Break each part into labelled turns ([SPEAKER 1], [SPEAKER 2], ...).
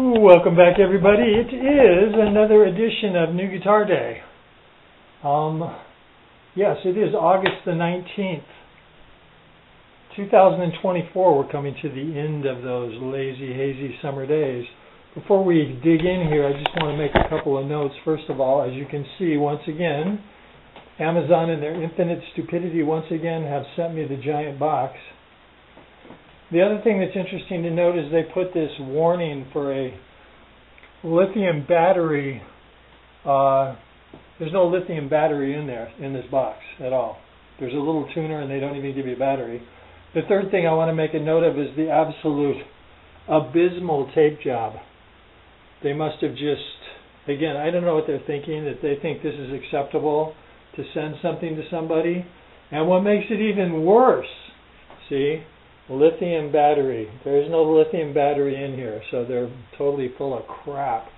[SPEAKER 1] Welcome back, everybody. It is another edition of New Guitar Day. Um, yes, it is August the 19th, 2024. We're coming to the end of those lazy, hazy summer days. Before we dig in here, I just want to make a couple of notes. First of all, as you can see, once again, Amazon and their infinite stupidity once again have sent me the giant box. The other thing that's interesting to note is they put this warning for a lithium battery. Uh, there's no lithium battery in there in this box at all. There's a little tuner and they don't even give you a battery. The third thing I want to make a note of is the absolute abysmal tape job. They must have just, again, I don't know what they're thinking, that they think this is acceptable to send something to somebody. And what makes it even worse, see, lithium battery. There is no lithium battery in here, so they're totally full of crap.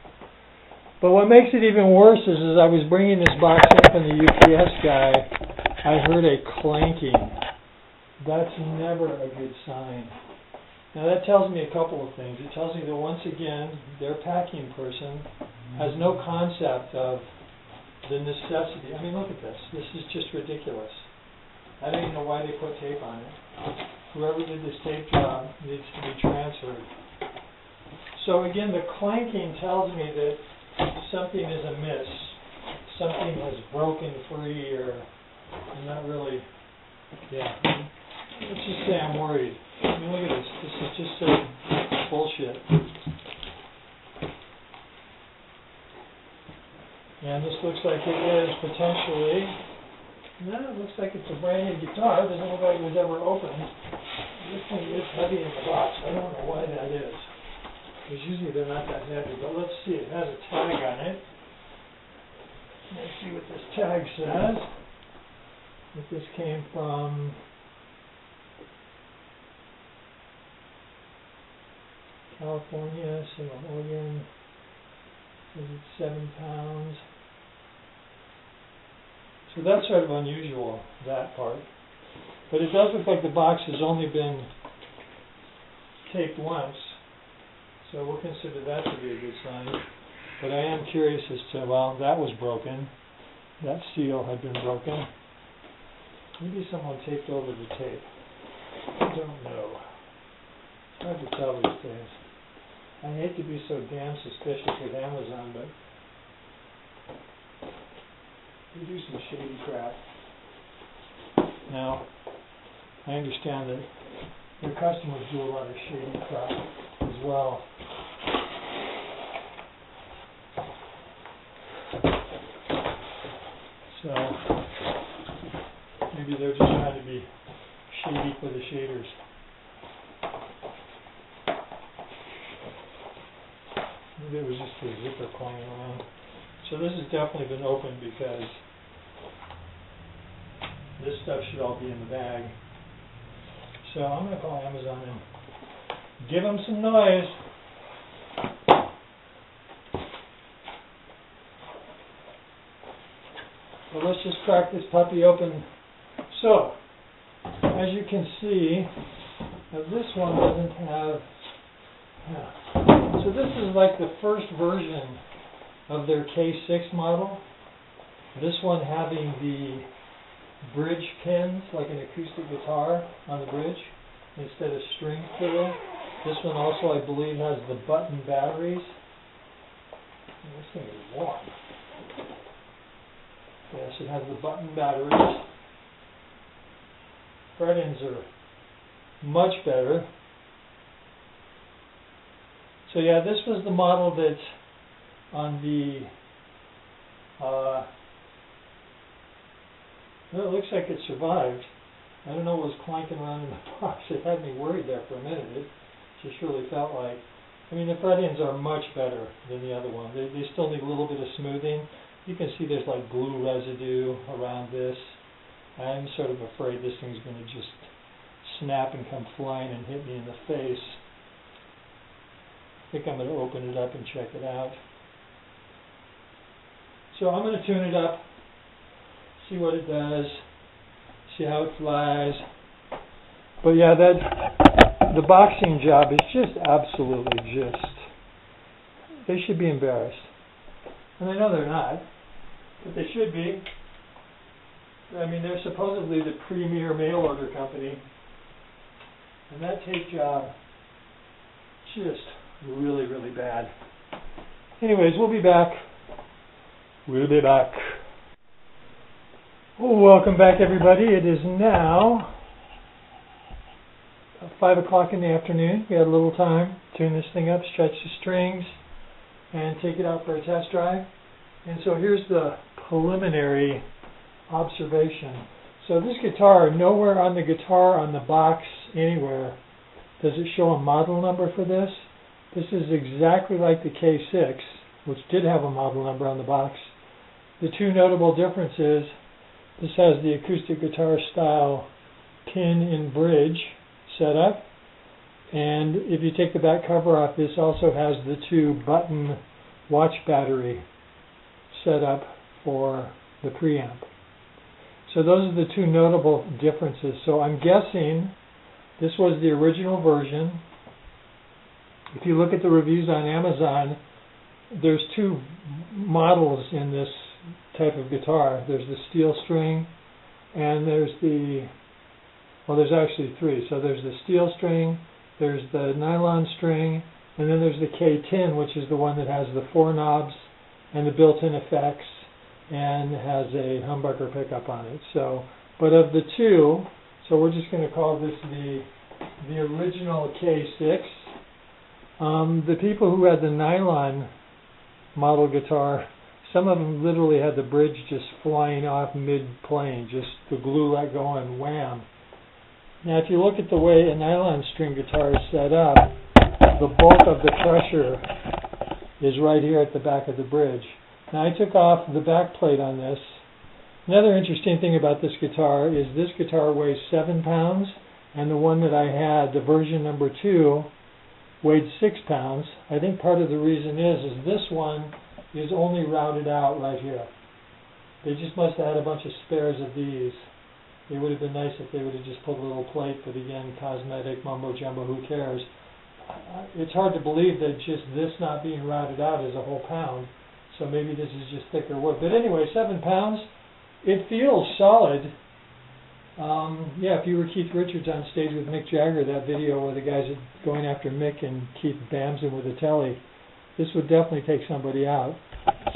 [SPEAKER 1] But what makes it even worse is as I was bringing this box in from the UPS guy, I heard a clanking. That's never a good sign. Now that tells me a couple of things. It tells me that once again, their packing person has no concept of the necessity. I mean, look at this. This is just ridiculous. I don't even know why they put tape on it whoever did this tape job needs to be transferred. So again, the clanking tells me that something is amiss. Something has broken free or I'm not really, yeah. Let's just say I'm worried. I mean, look at this. This is just so bullshit. And this looks like it is potentially no, it looks like it's a brand new guitar. Like it was ever opened. This thing is heavy in the box. I don't know why that is. Because usually they're not that heavy. But let's see. It has a tag on it. Let's see what this tag says. If this came from California, Salem, Oregon. Says it's seven pounds. So that's sort of unusual, that part. But it does look like the box has only been taped once, so we'll consider that to be a good sign. But I am curious as to, well, that was broken. That seal had been broken. Maybe someone taped over the tape. I don't know. It's hard to tell these days. I hate to be so damn suspicious with Amazon, but you do some shady crap. Now, I understand that your customers do a lot of shady crap as well. So, maybe they're just trying to be shady for the shaders. Maybe it was just a zipper clanging around. So this has definitely been opened because this stuff should all be in the bag. So I'm going to call Amazon and give them some noise. So let's just crack this puppy open. So, as you can see, this one doesn't have, yeah. so this is like the first version of their K6 model. This one having the bridge pins, like an acoustic guitar on the bridge, instead of string fiddle. This one also, I believe, has the button batteries. This thing is warm. Yes, it has the button batteries. Fret ends are much better. So yeah, this was the model that on the uh, well, it looks like it survived. I don't know what was clanking around in the box. It had me worried there for a minute. It just really felt like, I mean, the fret ends are much better than the other one. They, they still need a little bit of smoothing. You can see there's like glue residue around this. I'm sort of afraid this thing's going to just snap and come flying and hit me in the face. I think I'm going to open it up and check it out. So I'm going to tune it up, see what it does, see how it flies. But yeah, that the boxing job is just absolutely just They should be embarrassed. And I know they're not, but they should be. I mean, they're supposedly the premier mail order company. And that tape job, just really, really bad. Anyways, we'll be back. We'll be back. Welcome back, everybody. It is now 5 o'clock in the afternoon. We had a little time. Tune this thing up, stretch the strings, and take it out for a test drive. And so here's the preliminary observation. So this guitar, nowhere on the guitar on the box anywhere does it show a model number for this. This is exactly like the K6, which did have a model number on the box. The two notable differences, this has the acoustic guitar style pin in bridge setup. And if you take the back cover off, this also has the two button watch battery setup for the preamp. So those are the two notable differences. So I'm guessing this was the original version. If you look at the reviews on Amazon, there's two models in this type of guitar. There's the steel string and there's the well there's actually three. So there's the steel string, there's the nylon string, and then there's the K10 which is the one that has the four knobs and the built-in effects and has a humbucker pickup on it. So, but of the two, so we're just going to call this the the original K6. Um, the people who had the nylon model guitar, some of them literally had the bridge just flying off mid-plane, just the glue let go and wham. Now, if you look at the way a nylon string guitar is set up, the bulk of the pressure is right here at the back of the bridge. Now I took off the back plate on this. Another interesting thing about this guitar is this guitar weighs 7 pounds and the one that I had, the version number 2, weighed 6 pounds. I think part of the reason is is this one is only routed out right here. They just must have had a bunch of spares of these. It would have been nice if they would have just put a little plate, but again, cosmetic mumbo jumbo, who cares? It's hard to believe that just this not being routed out is a whole pound. So maybe this is just thicker wood. But anyway, seven pounds. It feels solid. Um, yeah, if you were Keith Richards on stage with Mick Jagger, that video where the guys are going after Mick and Keith bams him with a Tele, this would definitely take somebody out.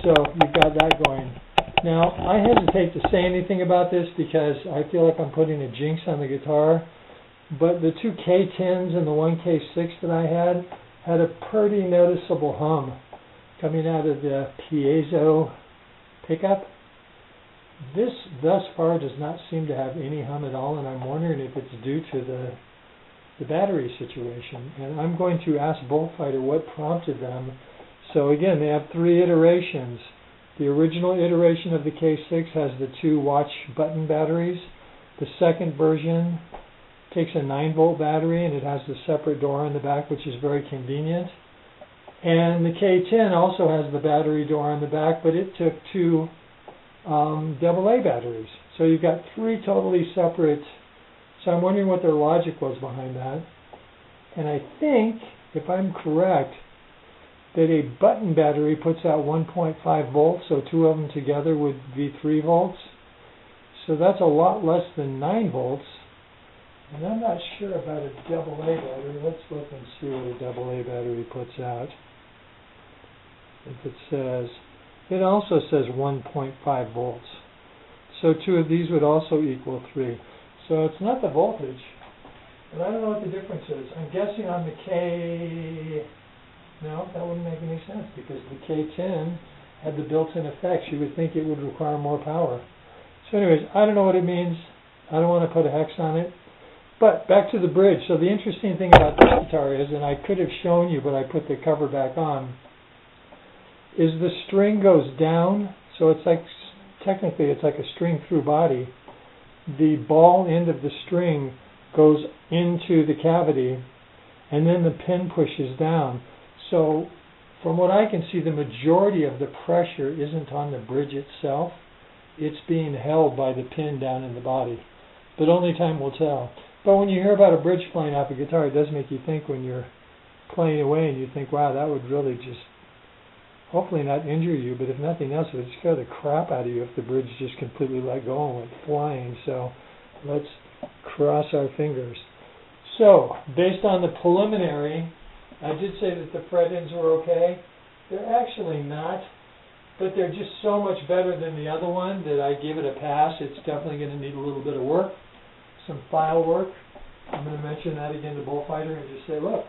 [SPEAKER 1] So you've got that going. Now, I hesitate to say anything about this because I feel like I'm putting a jinx on the guitar, but the two K10s and the one K6 that I had had a pretty noticeable hum coming out of the piezo pickup. This thus far does not seem to have any hum at all, and I'm wondering if it's due to the the battery situation. And I'm going to ask Bullfighter what prompted them. So again, they have three iterations. The original iteration of the K6 has the two watch button batteries. The second version takes a 9 volt battery and it has the separate door on the back, which is very convenient. And the K10 also has the battery door on the back, but it took two um, AA batteries. So you've got three totally separate. So I'm wondering what their logic was behind that. And I think, if I'm correct, that a button battery puts out 1.5 volts, so two of them together would be 3 volts. So that's a lot less than 9 volts. And I'm not sure about a AA battery. Let's look and see what a AA battery puts out if it says, it also says 1.5 volts. So two of these would also equal 3. So it's not the voltage, but I don't know what the difference is. I'm guessing on the K, no, that wouldn't make any sense because the K10 had the built-in effects. You would think it would require more power. So anyways, I don't know what it means. I don't want to put a hex on it. But back to the bridge. So the interesting thing about this guitar is, and I could have shown you, but I put the cover back on, is the string goes down, so it's like technically it's like a string through body. The ball end of the string goes into the cavity, and then the pin pushes down. So, from what I can see, the majority of the pressure isn't on the bridge itself. It's being held by the pin down in the body. But only time will tell. But when you hear about a bridge flying off a guitar, it does make you think when you're playing away and you think, wow, that would really just hopefully not injure you, but if nothing else, it would scare the crap out of you if the bridge just completely let go and went flying. So let's cross our fingers. So, based on the preliminary, I did say that the fret ends were okay. They're actually not, but they're just so much better than the other one that I give it a pass. It's definitely going to need a little bit of work, some file work. I'm going to mention that again to Bullfighter and just say, look,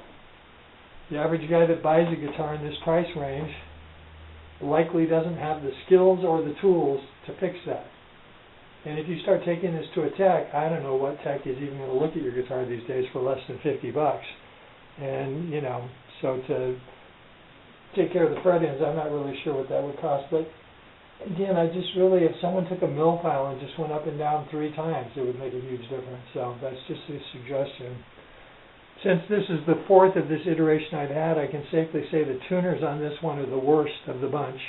[SPEAKER 1] the average guy that buys a guitar in this price range likely doesn't have the skills or the tools to fix that. And if you start taking this to a tech, I don't know what tech is even going to look at your guitar these days for less than 50 bucks. And, you know, so to take care of the fret ends, I'm not really sure what that would cost. But again, I just really, if someone took a mill file and just went up and down three times, it would make a huge difference. So that's just a suggestion. Since this is the fourth of this iteration I've had, I can safely say the tuners on this one are the worst of the bunch.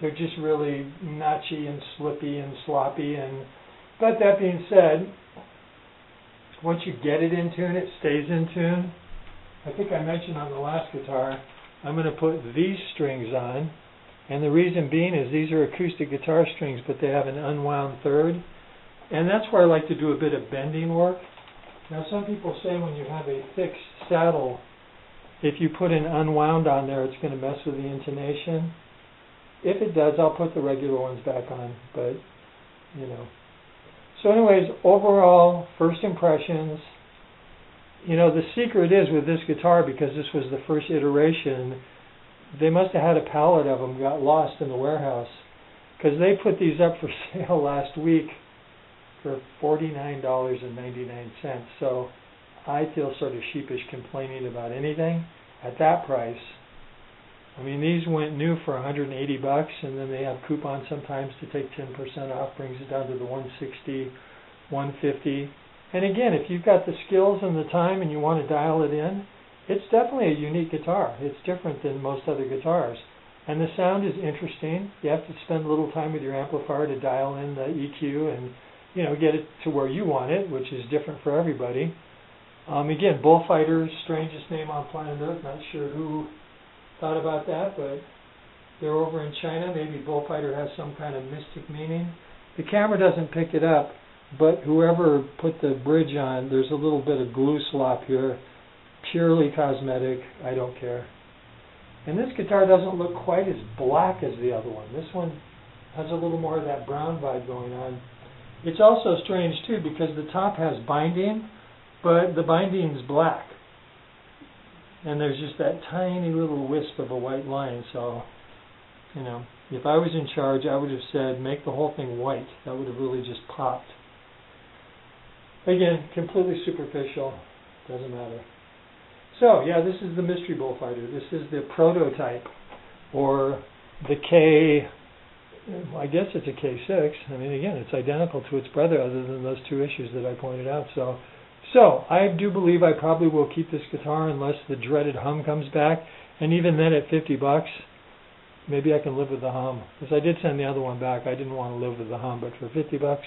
[SPEAKER 1] They're just really notchy and slippy and sloppy. And but that being said, once you get it in tune, it stays in tune. I think I mentioned on the last guitar, I'm going to put these strings on. And the reason being is these are acoustic guitar strings, but they have an unwound third. And that's where I like to do a bit of bending work. Now some people say when you have a fixed saddle, if you put an unwound on there, it's going to mess with the intonation. If it does, I'll put the regular ones back on, but, you know. So anyways, overall, first impressions, you know, the secret is with this guitar, because this was the first iteration, they must have had a pallet of them got lost in the warehouse, because they put these up for sale last week for $49.99. So I feel sort of sheepish complaining about anything at that price. I mean, these went new for 180 bucks, and then they have coupons sometimes to take 10% off, brings it down to the 160, 150. And again, if you've got the skills and the time and you want to dial it in, it's definitely a unique guitar. It's different than most other guitars. And the sound is interesting. You have to spend a little time with your amplifier to dial in the EQ and you know get it to where you want it, which is different for everybody. Um, again, Bullfighter, strangest name on planet Earth. Not sure who thought about that, but they're over in China. Maybe Bullfighter has some kind of mystic meaning. The camera doesn't pick it up, but whoever put the bridge on, there's a little bit of glue slop here. Purely cosmetic. I don't care. And this guitar doesn't look quite as black as the other one. This one has a little more of that brown vibe going on. It's also strange too because the top has binding, but the binding's black. And there's just that tiny little wisp of a white line. So, you know, if I was in charge, I would have said make the whole thing white. That would have really just popped. Again, completely superficial. Doesn't matter. So, yeah, this is the Mystery Bullfighter. This is the prototype, or the K, I guess it's a K6. I mean, again, it's identical to its brother other than those two issues that I pointed out. So, so I do believe I probably will keep this guitar unless the dreaded hum comes back. And even then at 50 bucks, maybe I can live with the hum. Because I did send the other one back. I didn't want to live with the hum, but for 50 bucks,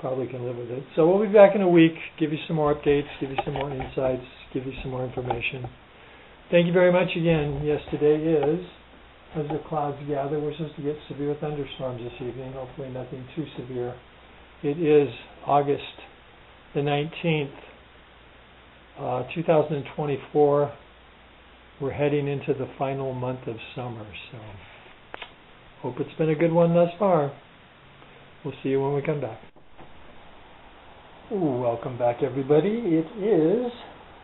[SPEAKER 1] probably can live with it. So we'll be back in a week, give you some more updates, give you some more insights, give you some more information. Thank you very much again. Yes, today is, the clouds gather, we're supposed to get severe thunderstorms this evening, hopefully nothing too severe. It is August the 19th, uh, 2024. We're heading into the final month of summer, so hope it's been a good one thus far. We'll see you when we come back. Welcome back, everybody. It is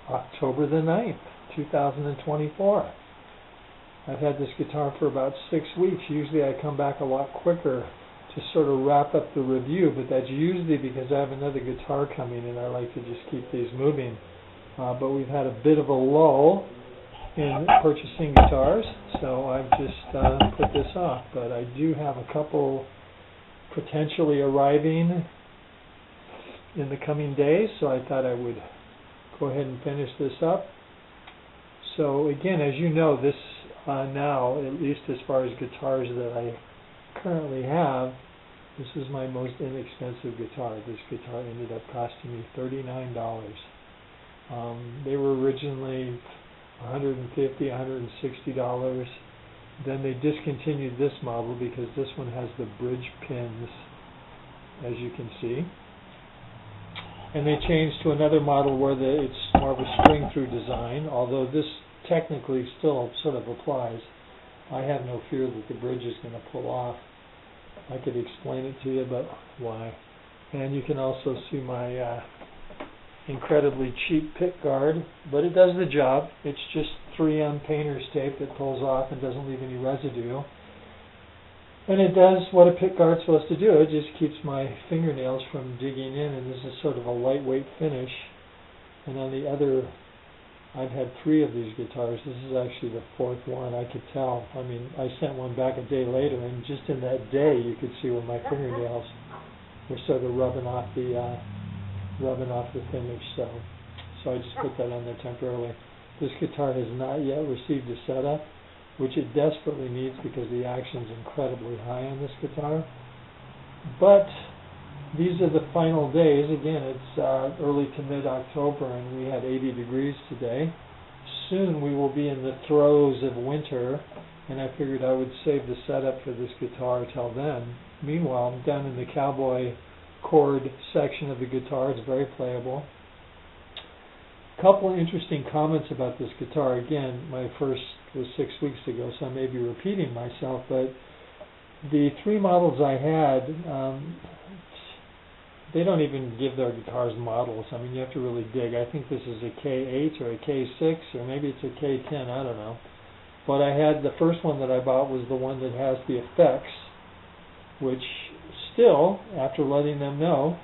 [SPEAKER 1] October the 9th, 2024. I've had this guitar for about six weeks. Usually I come back a lot quicker to sort of wrap up the review, but that's usually because I have another guitar coming and I like to just keep these moving. Uh, but we've had a bit of a lull in purchasing guitars, so I've just uh, put this off. But I do have a couple potentially arriving in the coming days, so I thought I would go ahead and finish this up. So again, as you know, this uh, now, at least as far as guitars that I currently have, this is my most inexpensive guitar. This guitar ended up costing me $39. Um, they were originally $150, $160. then they discontinued this model because this one has the bridge pins, as you can see. And they changed to another model where the, it's more of a string-through design, although this technically still sort of applies. I have no fear that the bridge is going to pull off. I could explain it to you, but why? And you can also see my uh, incredibly cheap pick guard, but it does the job. It's just 3M painter's tape that pulls off and doesn't leave any residue. And it does what a pick guard's supposed to do. It just keeps my fingernails from digging in, and this is sort of a lightweight finish. And on the other, I've had three of these guitars. This is actually the fourth one. I could tell. I mean, I sent one back a day later, and just in that day, you could see where my fingernails were sort of rubbing off the uh, rubbing off the finish. So, so I just put that on there temporarily. This guitar has not yet received a setup, which it desperately needs because the action's incredibly high on this guitar. But these are the final days. Again, it's uh, early to mid-October, and we had 80 degrees today. Soon we will be in the throes of winter, and I figured I would save the setup for this guitar till then. Meanwhile, I'm down in the cowboy chord section of the guitar. It's very playable. A couple of interesting comments about this guitar. Again, my first was six weeks ago, so I may be repeating myself, but the three models I had, um, they don't even give their guitars models. I mean, you have to really dig. I think this is a K8 or a K6 or maybe it's a K10. I don't know. But I had the first one that I bought was the one that has the effects, which still, after letting them know,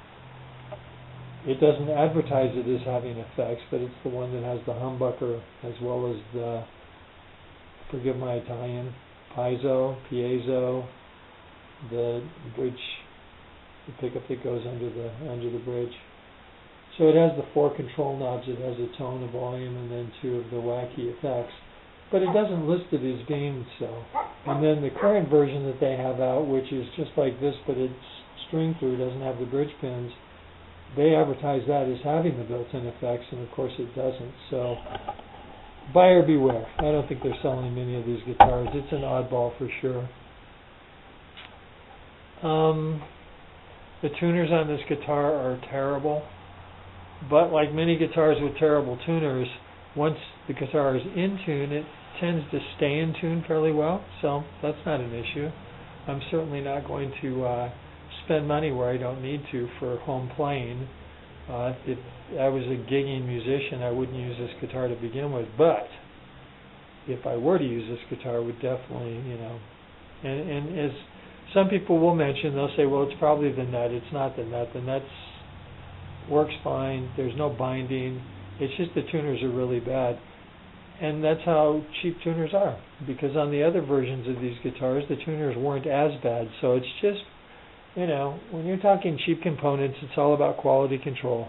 [SPEAKER 1] it doesn't advertise it as having effects, but it's the one that has the humbucker as well as the, forgive my Italian, piezo, piezo, the bridge, the pickup that goes under the under the bridge. So it has the four control knobs. It has a tone, a volume, and then two of the wacky effects but it doesn't list it as being so. And then the current version that they have out, which is just like this, but it's string through, doesn't have the bridge pins, they advertise that as having the built-in effects, and of course it doesn't. So buyer beware. I don't think they're selling many of these guitars. It's an oddball for sure. Um, the tuners on this guitar are terrible, but like many guitars with terrible tuners, once the guitar is in tune, it tends to stay in tune fairly well, so that's not an issue. I'm certainly not going to uh, spend money where I don't need to for home playing. Uh, if I was a gigging musician, I wouldn't use this guitar to begin with, but if I were to use this guitar, I would definitely, you know, and, and as some people will mention, they'll say, well, it's probably the nut. It's not the nut. The nuts works fine. There's no binding it's just the tuners are really bad. And that's how cheap tuners are. Because on the other versions of these guitars, the tuners weren't as bad. So it's just, you know, when you're talking cheap components, it's all about quality control.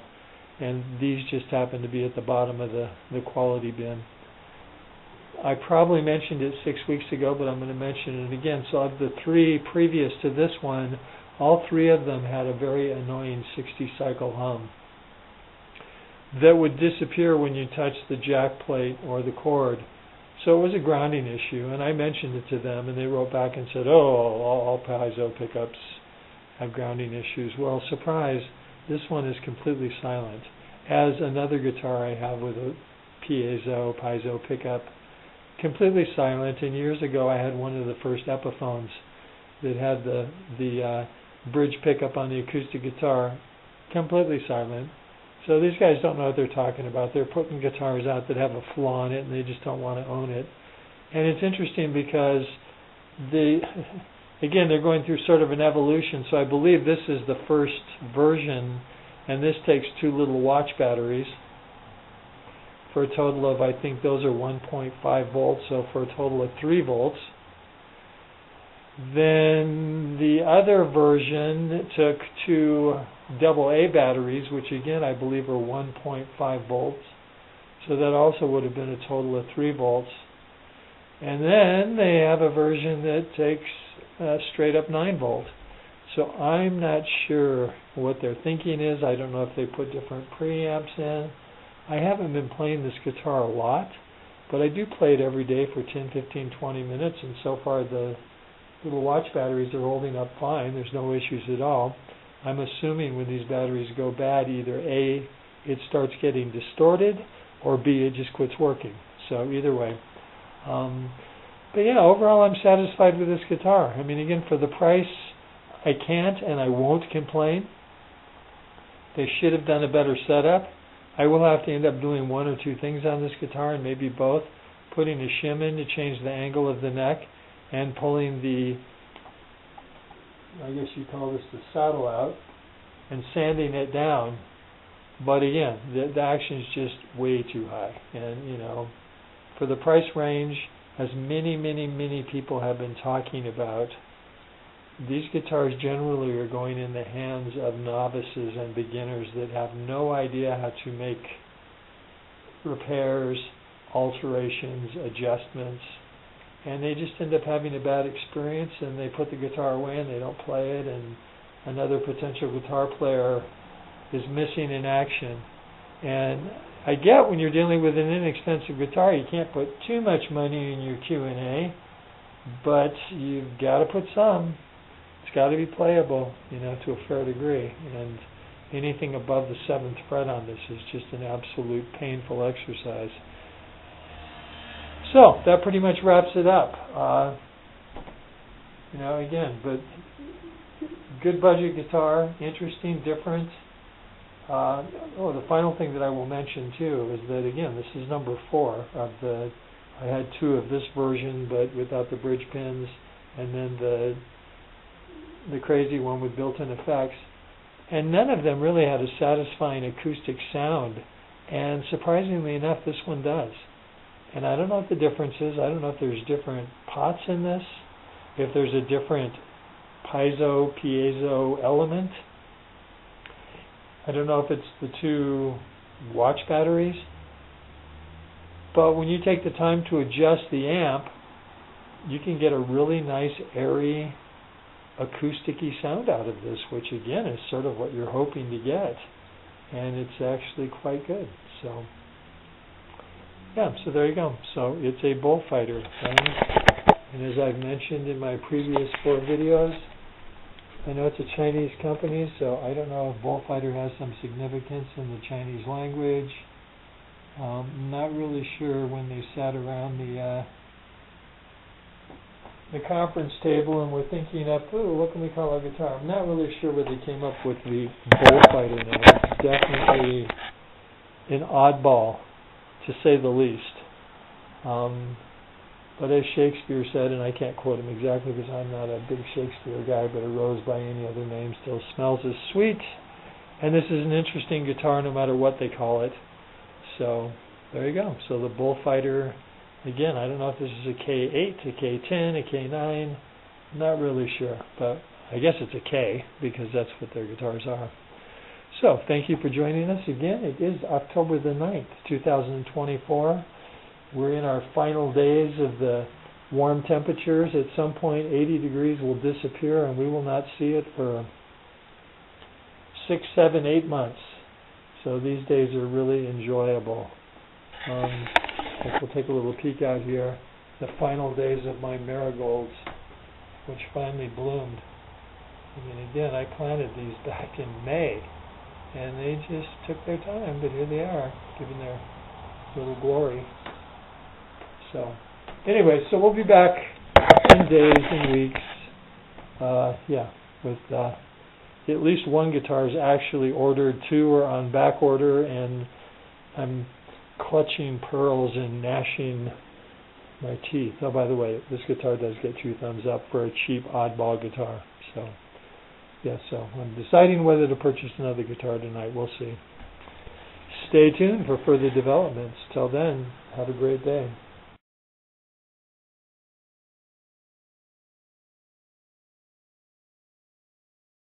[SPEAKER 1] And these just happen to be at the bottom of the, the quality bin. I probably mentioned it six weeks ago, but I'm going to mention it again. So of the three previous to this one, all three of them had a very annoying 60 cycle hum that would disappear when you touch the jack plate or the cord. So it was a grounding issue, and I mentioned it to them, and they wrote back and said, "Oh, all, all piezo pickups have grounding issues." Well, surprise, this one is completely silent. As another guitar I have with a piezo piezo pickup, completely silent. And years ago, I had one of the first Epiphones that had the the uh, bridge pickup on the acoustic guitar, completely silent so these guys don't know what they're talking about. They're putting guitars out that have a flaw in it, and they just don't want to own it. And it's interesting because the again they're going through sort of an evolution. So I believe this is the first version, and this takes two little watch batteries for a total of I think those are 1.5 volts. So for a total of three volts. Then the other version took two double A batteries, which again I believe are 1.5 volts. So that also would have been a total of 3 volts. And then they have a version that takes uh, straight up 9 volt. So I'm not sure what their thinking is. I don't know if they put different preamps in. I haven't been playing this guitar a lot, but I do play it every day for 10, 15, 20 minutes, and so far the little watch batteries are holding up fine. There's no issues at all. I'm assuming when these batteries go bad, either A, it starts getting distorted, or B, it just quits working. So either way. Um, but yeah, overall I'm satisfied with this guitar. I mean, again, for the price, I can't and I won't complain. They should have done a better setup. I will have to end up doing one or two things on this guitar, and maybe both. Putting a shim in to change the angle of the neck, and pulling the, I guess you call this the saddle out, and sanding it down. But again, the, the action is just way too high, and you know, for the price range, as many, many, many people have been talking about, these guitars generally are going in the hands of novices and beginners that have no idea how to make repairs, alterations, adjustments, and they just end up having a bad experience and they put the guitar away and they don't play it and another potential guitar player is missing in action. And I get when you're dealing with an inexpensive guitar, you can't put too much money in your Q&A, but you've got to put some it's got to be playable, you know, to a fair degree. And anything above the seventh fret on this is just an absolute painful exercise. So that pretty much wraps it up. Uh, you know, again, but good budget guitar, interesting, different. Uh, oh, the final thing that I will mention too is that again, this is number four of the. I had two of this version, but without the bridge pins, and then the the crazy one with built-in effects, and none of them really had a satisfying acoustic sound. And surprisingly enough, this one does. And I don't know what the difference is. I don't know if there's different pots in this, if there's a different piezo piezo element. I don't know if it's the two watch batteries. But when you take the time to adjust the amp, you can get a really nice airy acousticy sound out of this, which again is sort of what you're hoping to get, and it's actually quite good. So, yeah, so there you go. So it's a bullfighter, and as I've mentioned in my previous four videos, I know it's a Chinese company, so I don't know if bullfighter has some significance in the Chinese language. Um, not really sure when they sat around the uh, the conference table and we're thinking up, ooh, what can we call our guitar? I'm not really sure where they came up with the bullfighter name. It's definitely an oddball, to say the least. Um, but as Shakespeare said, and I can't quote him exactly because I'm not a big Shakespeare guy, but a rose by any other name still smells as sweet. And this is an interesting guitar no matter what they call it. So there you go. So the bullfighter Again, I don't know if this is a K8, a K10, a K9. I'm not really sure, but I guess it's a K because that's what their guitars are. So, thank you for joining us again. It is October the 9th, 2024. We're in our final days of the warm temperatures. At some point, 80 degrees will disappear and we will not see it for six, seven, eight months. So these days are really enjoyable. Um, we'll take a little peek out here. The final days of my marigolds, which finally bloomed. I mean, again, I planted these back in May, and they just took their time, but here they are, giving their little glory. So, anyway, so we'll be back in days and weeks. Uh, yeah, with uh, at least one guitar is actually ordered, two are on back order, and I'm clutching pearls and gnashing my teeth. Oh, by the way, this guitar does get two thumbs up for a cheap oddball guitar. So, yeah, so I'm deciding whether to purchase another guitar tonight. We'll see. Stay tuned for further developments. Till then, have a great day.